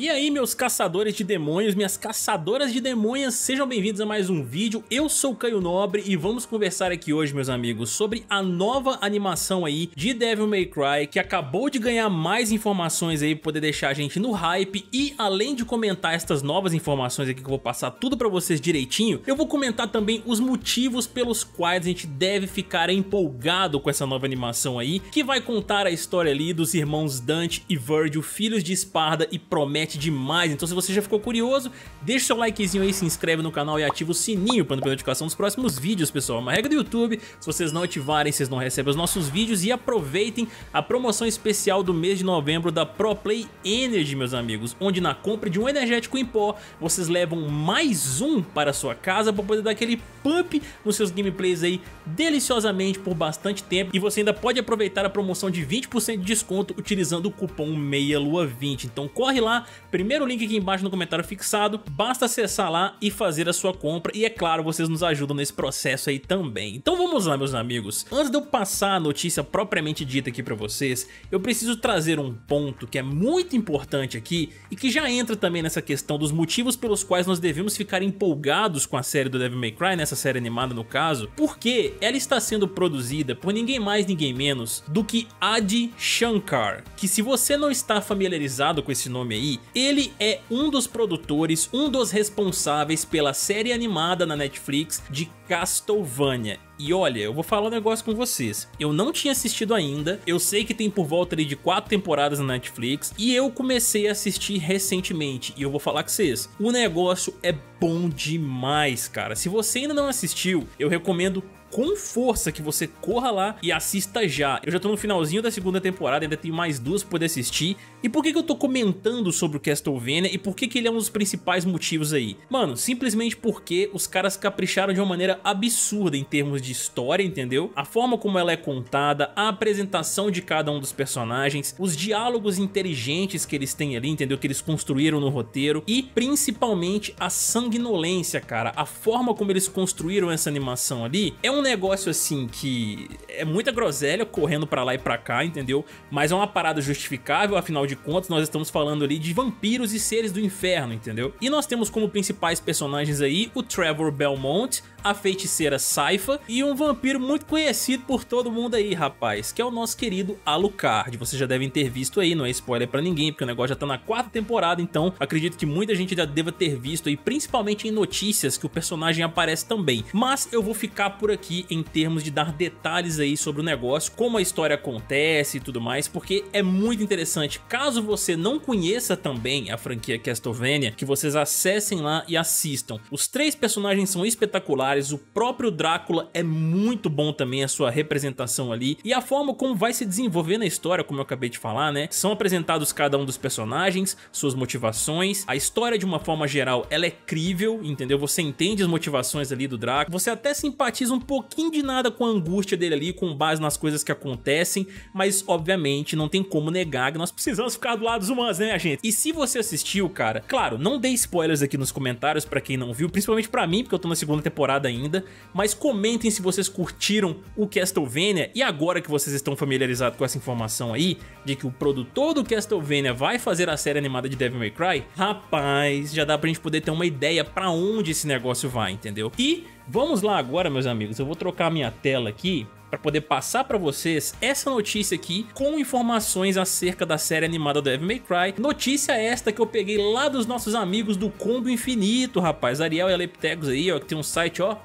E aí meus caçadores de demônios, minhas caçadoras de demônias, sejam bem-vindos a mais um vídeo, eu sou o Caio Nobre e vamos conversar aqui hoje meus amigos sobre a nova animação aí de Devil May Cry que acabou de ganhar mais informações aí pra poder deixar a gente no hype. E além de comentar estas novas informações aqui que eu vou passar tudo pra vocês direitinho, eu vou comentar também os motivos pelos quais a gente deve ficar empolgado com essa nova animação aí que vai contar a história ali dos irmãos Dante e Virgil, filhos de Esparda e promete promete demais, então se você já ficou curioso, deixa o seu likezinho aí, se inscreve no canal e ativa o sininho para não perder notificação dos próximos vídeos, pessoal. Uma regra do YouTube, se vocês não ativarem, vocês não recebem os nossos vídeos e aproveitem a promoção especial do mês de novembro da ProPlay Energy, meus amigos, onde na compra de um energético em pó, vocês levam mais um para a sua casa para poder dar aquele pump nos seus gameplays aí deliciosamente por bastante tempo e você ainda pode aproveitar a promoção de 20% de desconto utilizando o cupom MEIALUA20. Então corre lá, Primeiro link aqui embaixo no comentário fixado, basta acessar lá e fazer a sua compra e é claro, vocês nos ajudam nesse processo aí também. Então vamos lá meus amigos, antes de eu passar a notícia propriamente dita aqui pra vocês, eu preciso trazer um ponto que é muito importante aqui e que já entra também nessa questão dos motivos pelos quais nós devemos ficar empolgados com a série do Devil May Cry, nessa série animada no caso, porque ela está sendo produzida por ninguém mais ninguém menos do que Adi Shankar, que se você não está familiarizado com esse nome aí, ele é um dos produtores, um dos responsáveis pela série animada na Netflix de Castlevania. E olha, eu vou falar um negócio com vocês. Eu não tinha assistido ainda, eu sei que tem por volta ali de quatro temporadas na Netflix, e eu comecei a assistir recentemente, e eu vou falar com vocês, o negócio é bom demais, cara. Se você ainda não assistiu, eu recomendo com força que você corra lá e assista já. Eu já tô no finalzinho da segunda temporada, ainda tenho mais duas pra poder assistir. E por que, que eu tô comentando sobre o Castlevania e por que, que ele é um dos principais motivos aí? Mano, simplesmente porque os caras capricharam de uma maneira absurda em termos de história, entendeu? A forma como ela é contada, a apresentação de cada um dos personagens, os diálogos inteligentes que eles têm ali, entendeu? Que eles construíram no roteiro e principalmente a sanguinolência, cara. A forma como eles construíram essa animação ali é um um negócio assim que é muita groselha correndo pra lá e pra cá, entendeu? Mas é uma parada justificável, afinal de contas nós estamos falando ali de vampiros e seres do inferno, entendeu? E nós temos como principais personagens aí o Trevor Belmont, a feiticeira Saifa e um vampiro muito conhecido por todo mundo aí, rapaz, que é o nosso querido Alucard. Vocês já devem ter visto aí, não é spoiler pra ninguém, porque o negócio já tá na quarta temporada, então acredito que muita gente já deva ter visto aí, principalmente em notícias que o personagem aparece também. Mas eu vou ficar por aqui em termos de dar detalhes aí sobre o negócio, como a história acontece e tudo mais, porque é muito interessante. Caso você não conheça também a franquia Castlevania, que vocês acessem lá e assistam. Os três personagens são espetaculares, o próprio Drácula é muito bom também a sua representação ali e a forma como vai se desenvolver na história, como eu acabei de falar, né? São apresentados cada um dos personagens, suas motivações, a história de uma forma geral ela é crível, entendeu? Você entende as motivações ali do Drácula, você até simpatiza um pouquinho de nada com a angústia dele ali, com base nas coisas que acontecem, mas obviamente não tem como negar que nós precisamos ficar do lado dos humanos, né, gente? E se você assistiu, cara, claro, não dê spoilers aqui nos comentários pra quem não viu, principalmente pra mim, porque eu tô na segunda temporada ainda, mas comentem se vocês curtiram o Castlevania e agora que vocês estão familiarizados com essa informação aí, de que o produtor do Castlevania vai fazer a série animada de Devil May Cry, rapaz, já dá pra gente poder ter uma ideia pra onde esse negócio vai, entendeu? E vamos lá agora, meus amigos, eu vou trocar minha tela aqui para poder passar para vocês essa notícia aqui com informações acerca da série animada Devil May Cry. Notícia esta que eu peguei lá dos nossos amigos do Combo Infinito, rapaz. Ariel e Aleptegos aí, ó, que tem um site, ó,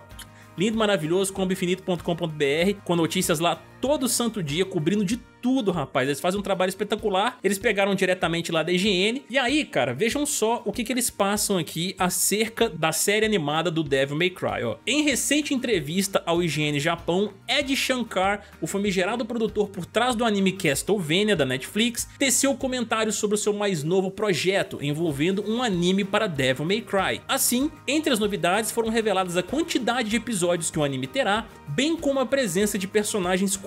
lindo, maravilhoso, comboinfinito.com.br, com notícias lá todo santo dia, cobrindo de tudo, rapaz. Eles fazem um trabalho espetacular. Eles pegaram diretamente lá da IGN. E aí, cara, vejam só o que, que eles passam aqui acerca da série animada do Devil May Cry. Ó. Em recente entrevista ao IGN Japão, Ed Shankar, o famigerado produtor por trás do anime Castlevania da Netflix, teceu comentários sobre o seu mais novo projeto, envolvendo um anime para Devil May Cry. Assim, entre as novidades foram reveladas a quantidade de episódios que o anime terá, bem como a presença de personagens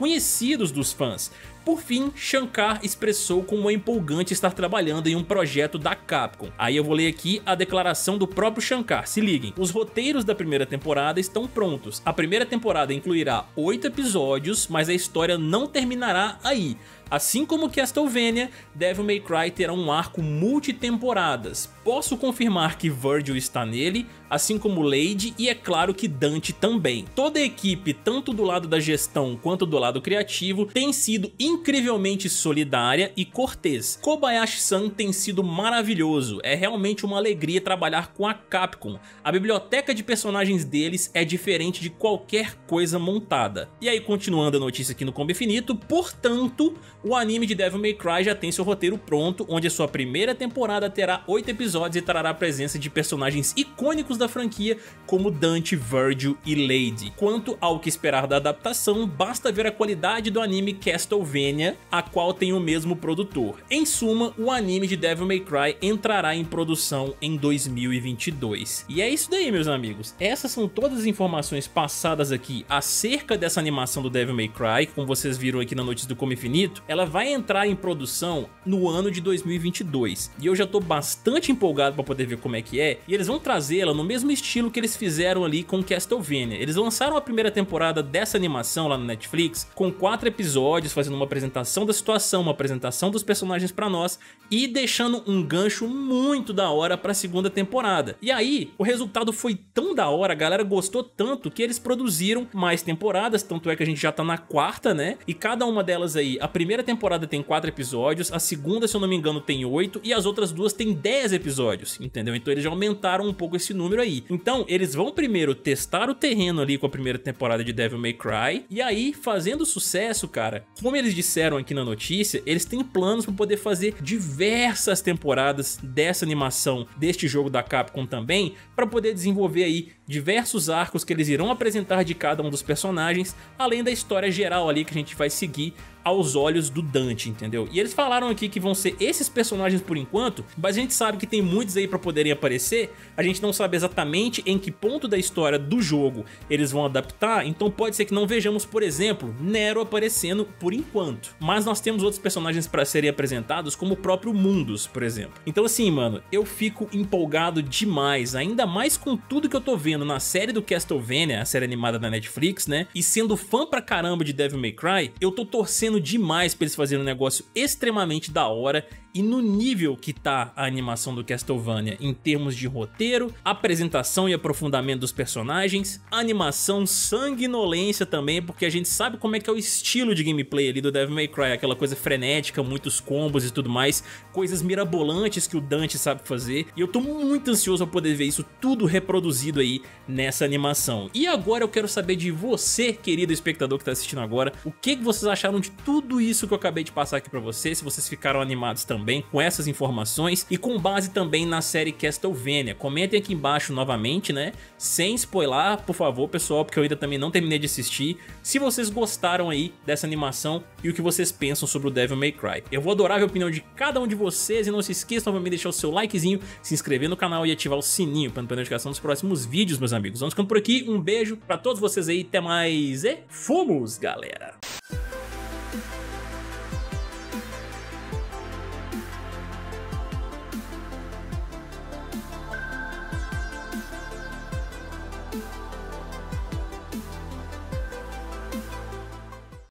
dos fãs, Por fim, Shankar expressou como é empolgante estar trabalhando em um projeto da Capcom. Aí eu vou ler aqui a declaração do próprio Shankar, se liguem. Os roteiros da primeira temporada estão prontos. A primeira temporada incluirá oito episódios, mas a história não terminará aí. Assim como Castlevania, Devil May Cry terá um arco multitemporadas. Posso confirmar que Virgil está nele, assim como Lady e é claro que Dante também. Toda a equipe, tanto do lado da gestão quanto do lado criativo, tem sido incrivelmente solidária e cortês. Kobayashi-san tem sido maravilhoso, é realmente uma alegria trabalhar com a Capcom. A biblioteca de personagens deles é diferente de qualquer coisa montada. E aí continuando a notícia aqui no Combo Infinito, portanto, o anime de Devil May Cry já tem seu roteiro pronto, onde a sua primeira temporada terá 8 episódios e trará a presença de personagens icônicos da franquia como Dante, Virgil e Lady. Quanto ao que esperar da adaptação, basta ver a qualidade do anime Castlevania, a qual tem o mesmo produtor. Em suma, o anime de Devil May Cry entrará em produção em 2022. E é isso daí, meus amigos. Essas são todas as informações passadas aqui acerca dessa animação do Devil May Cry, como vocês viram aqui na notícia do Como Infinito ela vai entrar em produção no ano de 2022. E eu já tô bastante empolgado para poder ver como é que é. E eles vão trazê-la no mesmo estilo que eles fizeram ali com Castlevania. Eles lançaram a primeira temporada dessa animação lá no Netflix com quatro episódios, fazendo uma apresentação da situação, uma apresentação dos personagens para nós e deixando um gancho muito da hora para a segunda temporada. E aí, o resultado foi tão da hora, a galera gostou tanto que eles produziram mais temporadas, tanto é que a gente já tá na quarta, né? E cada uma delas aí, a primeira temporada tem 4 episódios, a segunda, se eu não me engano, tem 8 e as outras duas tem 10 episódios, entendeu? Então eles já aumentaram um pouco esse número aí. Então eles vão primeiro testar o terreno ali com a primeira temporada de Devil May Cry e aí, fazendo sucesso, cara, como eles disseram aqui na notícia, eles têm planos para poder fazer diversas temporadas dessa animação, deste jogo da Capcom também, para poder desenvolver aí diversos arcos que eles irão apresentar de cada um dos personagens, além da história geral ali que a gente vai seguir aos olhos do Dante, entendeu? E eles falaram aqui que vão ser esses personagens por enquanto, mas a gente sabe que tem muitos aí pra poderem aparecer, a gente não sabe exatamente em que ponto da história do jogo eles vão adaptar, então pode ser que não vejamos, por exemplo, Nero aparecendo por enquanto. Mas nós temos outros personagens pra serem apresentados, como o próprio Mundus, por exemplo. Então assim, mano, eu fico empolgado demais, ainda mais com tudo que eu tô vendo na série do Castlevania, a série animada da Netflix, né? E sendo fã pra caramba de Devil May Cry, eu tô torcendo demais pra eles fazerem um negócio extremamente da hora e no nível que tá a animação do Castlevania em termos de roteiro, apresentação e aprofundamento dos personagens, animação, sanguinolência também, porque a gente sabe como é que é o estilo de gameplay ali do Devil May Cry, aquela coisa frenética, muitos combos e tudo mais, coisas mirabolantes que o Dante sabe fazer, e eu tô muito ansioso pra poder ver isso tudo reproduzido aí nessa animação. E agora eu quero saber de você, querido espectador que tá assistindo agora, o que vocês acharam de tudo isso que eu acabei de passar aqui pra vocês, se vocês ficaram animados também também com essas informações e com base também na série Castlevania. Comentem aqui embaixo novamente, né? Sem spoiler, por favor, pessoal, porque eu ainda também não terminei de assistir. Se vocês gostaram aí dessa animação e o que vocês pensam sobre o Devil May Cry. Eu vou adorar ver a opinião de cada um de vocês e não se esqueçam de deixar o seu likezinho, se inscrever no canal e ativar o sininho para não perder a notificação dos próximos vídeos, meus amigos. Vamos ficando por aqui, um beijo para todos vocês aí, até mais e fomos, galera!